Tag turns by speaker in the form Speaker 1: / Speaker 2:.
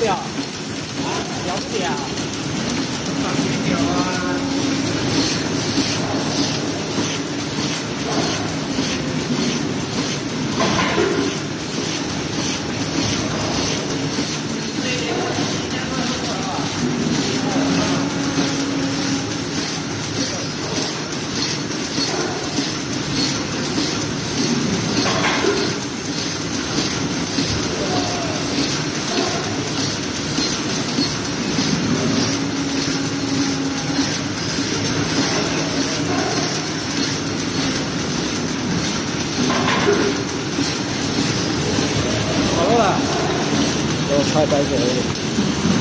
Speaker 1: 不了，啊，聊不了。
Speaker 2: 拆白骨。